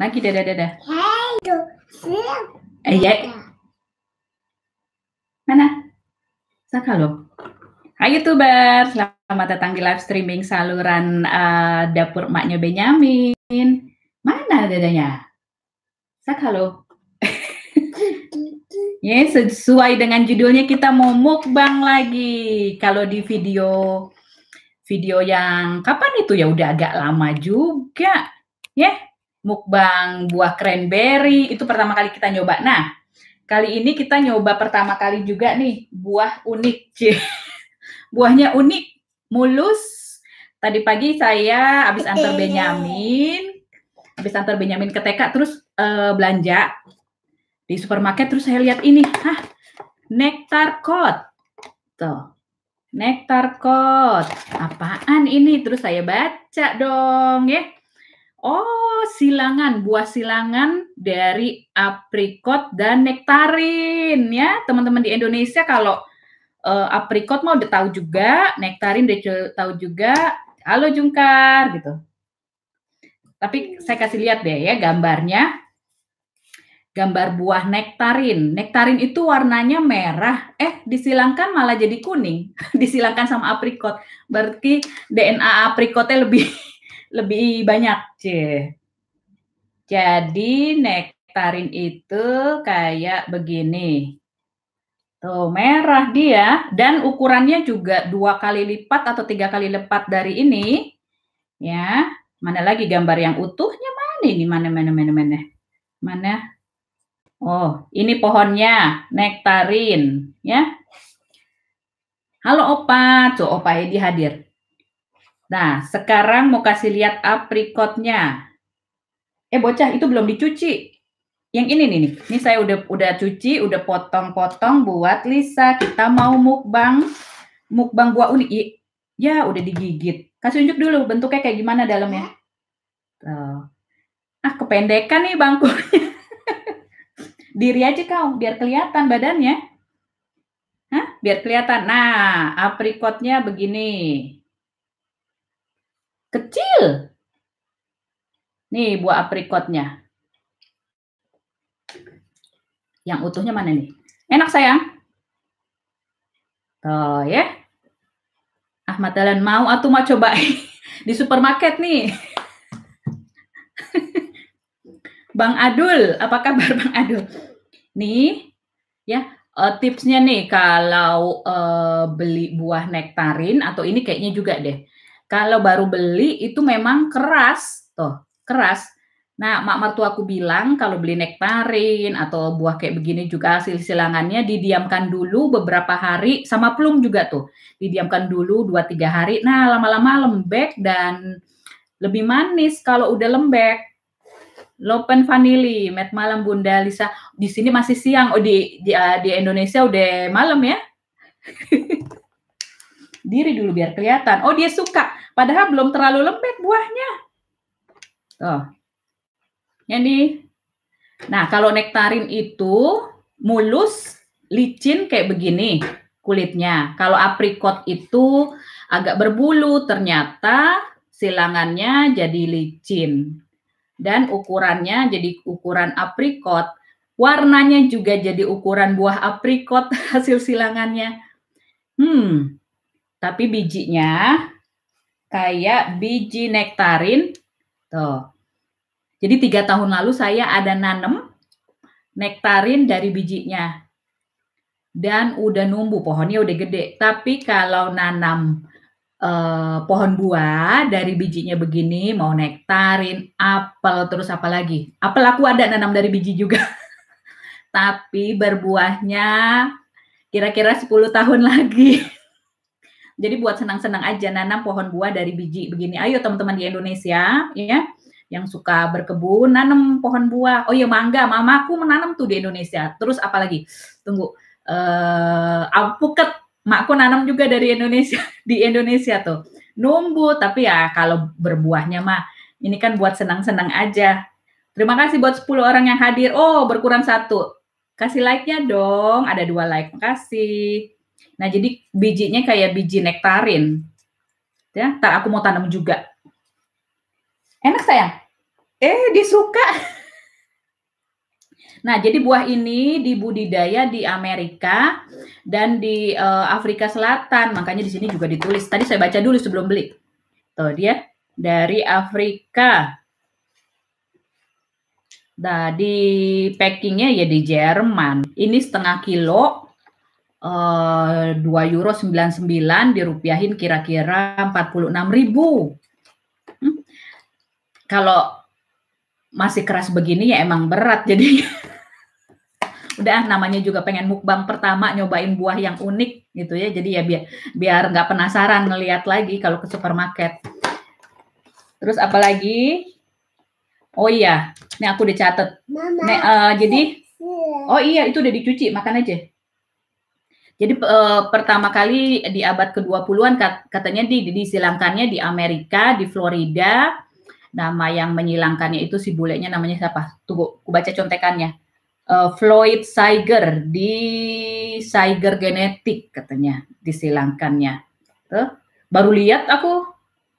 Lagi dadah dadah. Eh ya, mana? Saka lo. Hai YouTuber, selamat datang di live streaming saluran uh, dapur emaknya Benyamin. Mana dadanya? Saka lo. Ya, sesuai dengan judulnya kita mau mukbang lagi. Kalau di video video yang kapan itu ya udah agak lama juga. Ya, mukbang buah cranberry itu pertama kali kita nyoba. Nah, kali ini kita nyoba pertama kali juga nih buah unik. Buahnya unik, mulus. Tadi pagi saya habis antar Benyamin, habis antar Benyamin ke TK terus eh, belanja di supermarket terus saya lihat ini, hah, nektar code. Tuh. Nektar code. Apaan ini? Terus saya baca dong ya. Oh, silangan, buah silangan dari aprikot dan nektarin ya. Teman-teman di Indonesia kalau uh, aprikot mau udah tahu juga, nektarin udah tahu juga. Halo Jungkar gitu. Tapi saya kasih lihat deh ya gambarnya. Gambar buah nektarin. Nektarin itu warnanya merah, eh disilangkan malah jadi kuning. disilangkan sama aprikot. Berarti DNA aprikotnya lebih lebih banyak, C. Jadi nektarin itu kayak begini. Tuh, merah dia dan ukurannya juga dua kali lipat atau tiga kali lipat dari ini. Ya, mana lagi gambar yang utuhnya mana ini? Mana, mana, mana, mana? Mana? Oh, ini pohonnya, nektarin, ya. Halo Opa, tuh Opa Edi hadir. Nah, sekarang mau kasih lihat aprikotnya. Eh bocah itu belum dicuci. Yang ini nih nih. Ini saya udah udah cuci, udah potong-potong buat Lisa. Kita mau mukbang mukbang buah unik. Ya, udah digigit. Kasih tunjuk dulu bentuknya kayak gimana dalamnya. Tuh. Ah, kependekan nih bangkunya. Diri aja kau, biar kelihatan badannya. Hah? Biar kelihatan. Nah, aprikotnya begini. Kecil. Nih buah aprikotnya. Yang utuhnya mana nih? Enak sayang? Tuh ya. Ahmad Dahlan mau atau mau coba di supermarket nih. Bang Adul, apa kabar Bang Adul? Nih, ya uh, tipsnya nih kalau uh, beli buah nektarin atau ini kayaknya juga deh kalau baru beli itu memang keras, tuh, keras. Nah, mak mertuaku bilang kalau beli nektarin atau buah kayak begini juga hasil silangannya didiamkan dulu beberapa hari sama plum juga tuh. Didiamkan dulu 2 3 hari. Nah, lama-lama lembek dan lebih manis kalau udah lembek. Lopen vanili, met malam Bunda Lisa. Di sini masih siang. Oh di di, di Indonesia udah malam ya. Diri dulu biar kelihatan. Oh, dia suka Padahal belum terlalu lembek buahnya. Oh. Ini. Nah, kalau nektarin itu mulus, licin kayak begini kulitnya. Kalau aprikot itu agak berbulu, ternyata silangannya jadi licin. Dan ukurannya jadi ukuran aprikot. Warnanya juga jadi ukuran buah aprikot hasil silangannya. Hmm, tapi bijinya kayak biji nektarin. Tuh. Jadi tiga tahun lalu saya ada nanem nektarin dari bijinya. Dan udah numbuh, pohonnya udah gede. Tapi kalau nanam eh, pohon buah dari bijinya begini, mau nektarin, apel, terus apa lagi? Apel aku ada nanam dari biji juga. Tapi berbuahnya kira-kira 10 tahun lagi. Jadi buat senang-senang aja nanam pohon buah dari biji begini. Ayo teman-teman di Indonesia ya yang suka berkebun nanam pohon buah. Oh iya mangga, mamaku menanam tuh di Indonesia. Terus apalagi? Tunggu. Eh alpukat, makku nanam juga dari Indonesia di Indonesia tuh. Numbu, tapi ya kalau berbuahnya mah ini kan buat senang-senang aja. Terima kasih buat 10 orang yang hadir. Oh, berkurang satu. Kasih like-nya dong. Ada dua like. Makasih. Nah, jadi bijinya kayak biji nektarin. Ya, ntar aku mau tanam juga. Enak sayang? Eh, disuka. Nah, jadi buah ini dibudidaya di Amerika dan di uh, Afrika Selatan. Makanya di sini juga ditulis. Tadi saya baca dulu sebelum beli. Tuh dia dari Afrika. Nah, di packingnya ya di Jerman. Ini setengah kilo, uh, 2 euro 99, dirupiahin kira-kira 46 ribu. Hmm. Kalau masih keras begini ya emang berat jadi. Udah namanya juga pengen mukbang pertama nyobain buah yang unik gitu ya. Jadi ya biar biar nggak penasaran ngelihat lagi kalau ke supermarket. Terus apalagi oh iya ini aku dicatat. Nih, uh, jadi oh iya itu udah dicuci makan aja jadi uh, pertama kali di abad ke-20-an katanya di disilangkannya di Amerika, di Florida, nama yang menyilangkannya itu si bulenya namanya siapa? Tunggu, aku baca contekannya. Uh, Floyd Siger di Siger Genetik katanya disilangkannya. Uh, baru lihat aku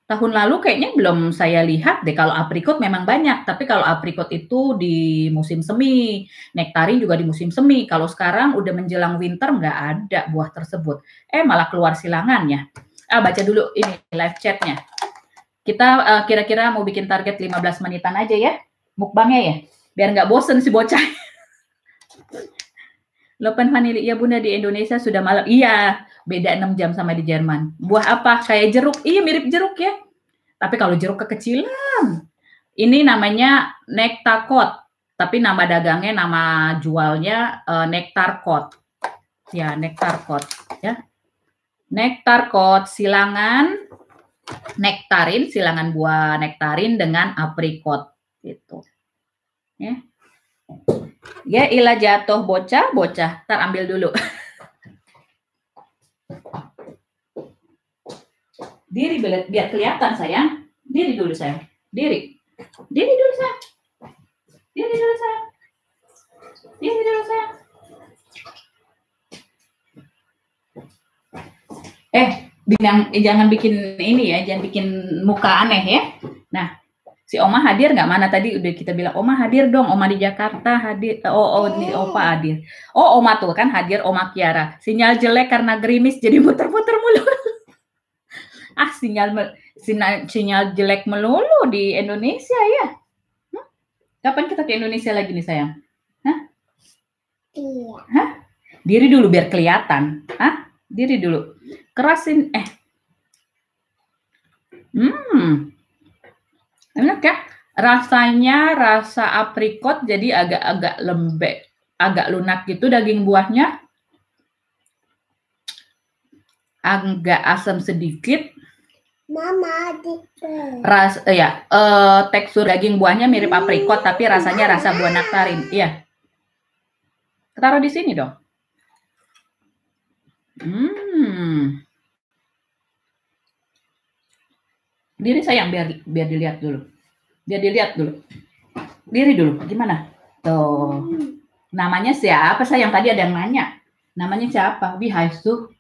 tahun lalu kayaknya belum saya lihat deh kalau aprikot memang banyak tapi kalau aprikot itu di musim semi nektarin juga di musim semi. Kalau sekarang udah menjelang winter nggak ada buah tersebut. Eh malah keluar silangannya ah baca dulu ini live chatnya. Kita uh, kira-kira mau bikin target 15 menitan aja ya, mukbangnya ya, biar nggak bosen si bocah. Lopen vanili, iya bunda di Indonesia sudah malam. Iya, beda 6 jam sama di Jerman. Buah apa? Kayak jeruk. Iya mirip jeruk ya. Tapi kalau jeruk kekecilan. Ini namanya nektakot. Tapi nama dagangnya, nama jualnya uh, nektarkot. Ya, nektarkot. Ya. Nektarkot, silangan nektarin, silangan buah nektarin dengan aprikot gitu. Ya. Ya, ilah jatuh bocah, bocah. Ntar ambil dulu. Diri biar, biar kelihatan sayang. Diri dulu sayang. Diri. Diri dulu sayang. Diri dulu sayang. Diri dulu sayang. Eh, bilang eh, jangan bikin ini ya, jangan bikin muka aneh ya. Nah, si Oma hadir nggak mana tadi udah kita bilang Oma hadir dong, Oma di Jakarta hadir, oh oh di Opa hadir. Oh Oma tuh kan hadir Oma Kiara. Sinyal jelek karena gerimis jadi muter-muter mulu. ah sinyal sinyal sinyal jelek melulu di Indonesia ya. Hmm? Kapan kita ke Indonesia lagi nih sayang? Hah? Iya. Hah? Diri dulu biar kelihatan. Hah? Diri dulu kerasin eh hmm enak ya rasanya rasa aprikot jadi agak-agak lembek agak lunak gitu daging buahnya. Agak asam sedikit. Mama ras eh, ya eh, tekstur daging buahnya mirip aprikot tapi rasanya rasa buah nektarin iya. Taruh di sini dong. Hmm. Diri sayang biar biar dilihat dulu. Biar dilihat dulu. Diri dulu. Gimana? Tuh. Namanya siapa sayang? Tadi ada yang nanya. Namanya siapa? Bihaistu.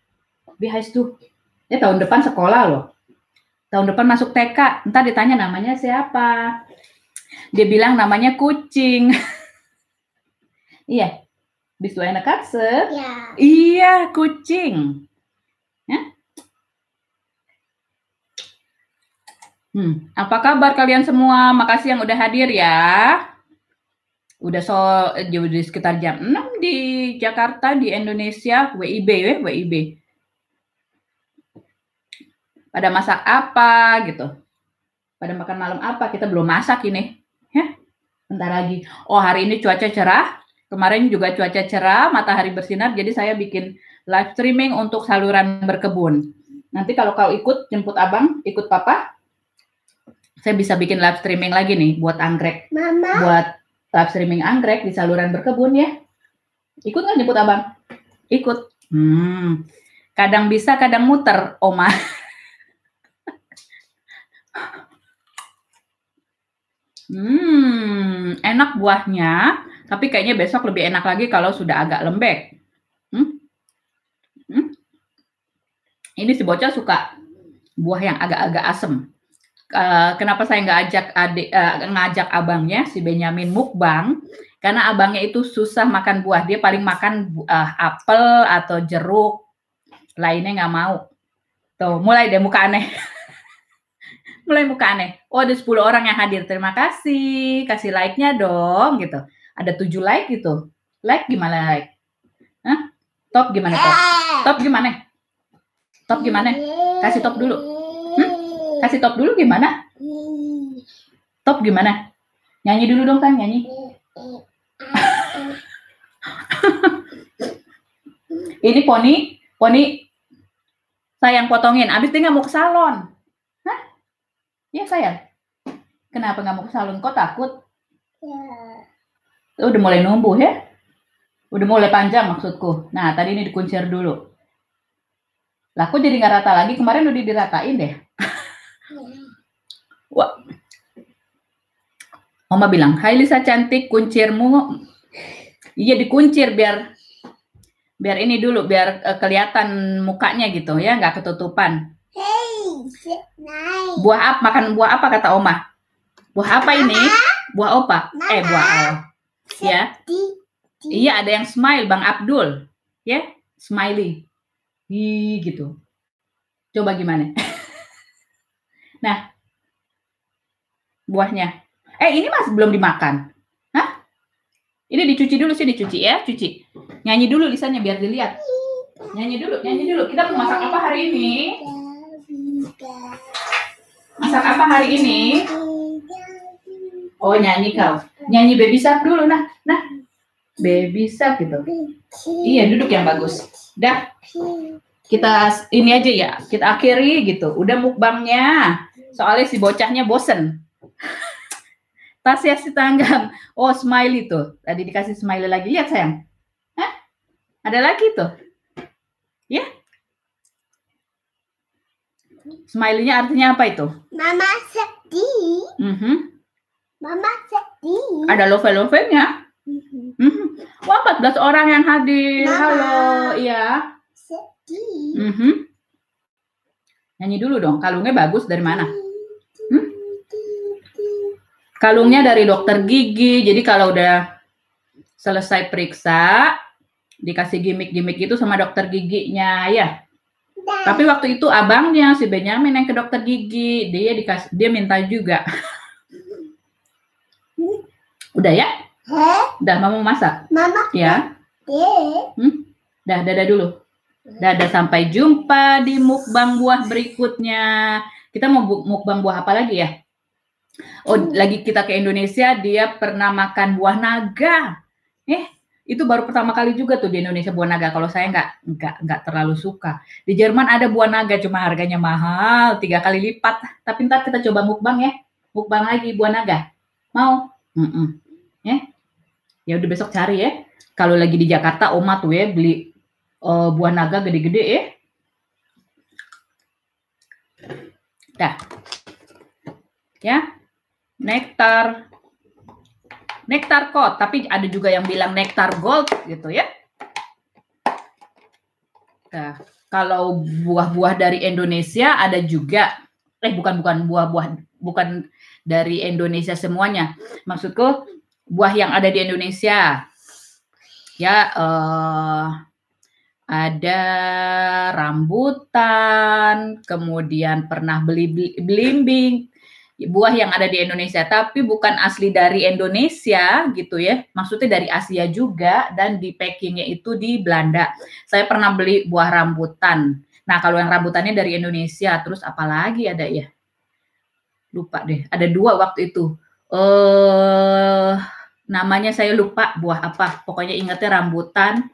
Bihaistu. Ya tahun depan sekolah loh. Tahun depan masuk TK. Ntar ditanya namanya siapa. Dia bilang namanya kucing. iya. Bist du eine Katze? Ya. Iya, kucing. Ya? Hmm, apa kabar kalian semua? Makasih yang udah hadir ya. Udah so di sekitar jam 6 di Jakarta, di Indonesia, WIB ya, WIB. Pada masak apa gitu? Pada makan malam apa? Kita belum masak ini. Ya? Bentar lagi. Oh, hari ini cuaca cerah. Kemarin juga cuaca cerah, matahari bersinar, jadi saya bikin live streaming untuk saluran berkebun. Nanti kalau kau ikut jemput abang, ikut papa, saya bisa bikin live streaming lagi nih buat anggrek. Mama. Buat live streaming anggrek di saluran berkebun ya. Ikut nggak jemput abang? Ikut. Hmm. Kadang bisa, kadang muter, Oma. hmm, enak buahnya tapi kayaknya besok lebih enak lagi kalau sudah agak lembek. Hmm? Hmm? Ini si bocah suka buah yang agak-agak asem. Uh, kenapa saya nggak ajak adik uh, ngajak abangnya si Benyamin mukbang? Karena abangnya itu susah makan buah. Dia paling makan uh, apel atau jeruk. Lainnya nggak mau. Tuh mulai deh muka aneh. Mulai muka aneh. Oh ada 10 orang yang hadir. Terima kasih. Kasih like-nya dong gitu. Ada tujuh like gitu. Like gimana like? Hah? top gimana top? Top gimana? Top gimana? Kasih top dulu Kasih top dulu gimana? Top gimana? Nyanyi dulu dong kan, nyanyi. Ini poni, poni saya yang potongin. Abis dia nggak mau ke salon. Hah? Iya sayang. Kenapa nggak mau ke salon? Kok takut? Ya. Udah mulai numbuh ya? Udah mulai panjang maksudku. Nah, tadi ini dikuncir dulu. Lah, kok jadi nggak rata lagi? Kemarin udah diratain deh. Wah. Oma bilang, Hai Lisa cantik, kuncirmu. Iya dikuncir biar biar ini dulu, biar uh, kelihatan mukanya gitu ya, nggak ketutupan. Hey, nice. Buah apa? Makan buah apa kata Oma? Buah apa ini? Buah apa? Eh, buah apa? Ya. Iya, ada yang smile, Bang Abdul. Ya, smiley. Hi, gitu. Coba gimana? nah, buahnya. Eh, ini masih belum dimakan. Hah? Ini dicuci dulu sih, dicuci ya, cuci. Nyanyi dulu lisannya biar dilihat. Nyanyi dulu, nyanyi dulu. Kita mau masak apa hari ini? Masak apa hari ini? Oh, nyanyi kau. Nyanyi baby shark dulu nah. Nah. Baby shark gitu. Iya, duduk yang bagus. Dah. Kita ini aja ya, kita akhiri gitu. Udah mukbangnya. Soalnya si bocahnya bosen. Tasya si tanggam. Oh, smiley tuh. Tadi dikasih smiley lagi. Lihat sayang. Hah? Ada lagi tuh. Ya? Smiley-nya artinya apa itu? Mama sedih. Mm -hmm. Mama sedih. Ada love-love-nya. Mm -hmm. Mm -hmm. Wah, 14 orang yang hadir. Mama. Halo, iya. Sedih. Mm -hmm. Nyanyi dulu dong. Kalungnya bagus dari mana? Kalungnya dari dokter gigi. Jadi kalau udah selesai periksa, dikasih gimmick-gimmick itu sama dokter giginya ya. Tapi waktu itu abangnya si Benyamin yang ke dokter gigi, dia dikasih dia minta juga. Udah ya? Udah mama masak? Mama. Ya. Hmm? Dah, dadah dulu. Dadah sampai jumpa di mukbang buah berikutnya. Kita mau mukbang buah apa lagi ya? Oh, lagi kita ke Indonesia, dia pernah makan buah naga. Eh, itu baru pertama kali juga tuh di Indonesia buah naga. Kalau saya nggak nggak nggak terlalu suka. Di Jerman ada buah naga, cuma harganya mahal, tiga kali lipat. Tapi ntar kita coba mukbang ya, mukbang lagi buah naga. Mau? Mm -mm. Ya, ya udah besok cari ya. Kalau lagi di Jakarta, Oma tuh ya beli uh, buah naga gede-gede ya. Dah. Ya, nektar nektar kot, tapi ada juga yang bilang nektar gold gitu ya. Nah, kalau buah-buah dari Indonesia ada juga eh bukan bukan buah-buah bukan dari Indonesia semuanya. Maksudku buah yang ada di Indonesia. Ya eh, ada rambutan, kemudian pernah beli belimbing, buah yang ada di Indonesia, tapi bukan asli dari Indonesia gitu ya. Maksudnya dari Asia juga dan di packingnya itu di Belanda. Saya pernah beli buah rambutan. Nah kalau yang rambutannya dari Indonesia, terus apalagi ada ya? Lupa deh. Ada dua waktu itu. Eh namanya saya lupa buah apa. Pokoknya ingatnya rambutan.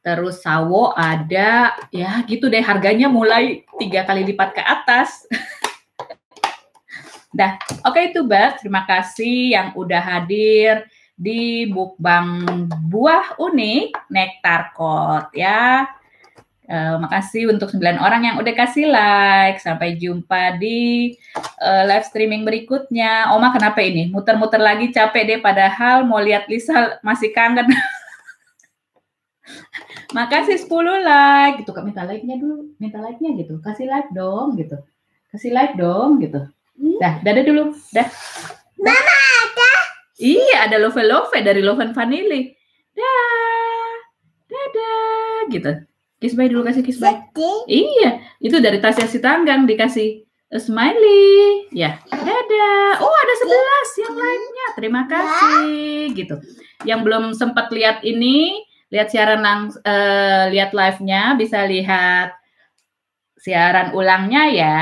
Terus sawo ada, ya gitu deh harganya mulai tiga kali lipat ke atas. Dah, oke itu Bas. Terima kasih yang udah hadir di Bukbang Buah Unik Nektar Kot ya. Uh, makasih untuk 9 orang yang udah kasih like. Sampai jumpa di uh, live streaming berikutnya. Oma kenapa ini? Muter-muter lagi capek deh padahal mau lihat Lisa masih kangen. Makasih 10 like gitu. Minta like-nya dulu, minta like-nya gitu. Kasih like dong gitu. Kasih like dong gitu. Dah, dadah dulu. Dah. Mama ada. Iya, ada Love Love dari Love and Vanille. Dah. Dadah gitu. Kiss bye dulu kasih kiss bye. Iya, itu dari Tasya Sitanggang dikasih a smiley. Ya, dadah. Oh, ada 11 yang lainnya. Terima kasih gitu. Yang belum sempat lihat ini, lihat siaran lang eh, lihat live-nya bisa lihat siaran ulangnya ya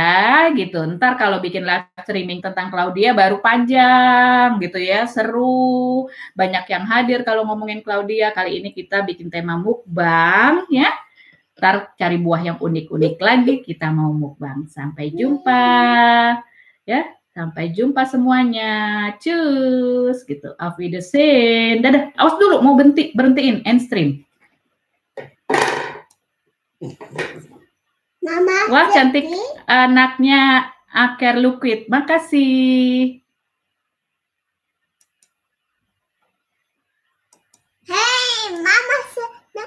gitu. Ntar kalau bikin live streaming tentang Claudia baru panjang gitu ya, seru. Banyak yang hadir kalau ngomongin Claudia. Kali ini kita bikin tema mukbang ya. Ntar cari buah yang unik-unik lagi, kita mau mukbang. Sampai jumpa. Ya, sampai jumpa semuanya. Cus gitu. Auf Wiedersehen. Dadah. Awas dulu mau berhenti berhentiin end stream. Mama. Wah, cantik anaknya Aker Liquid. Makasih. Hey, Mama. Ya.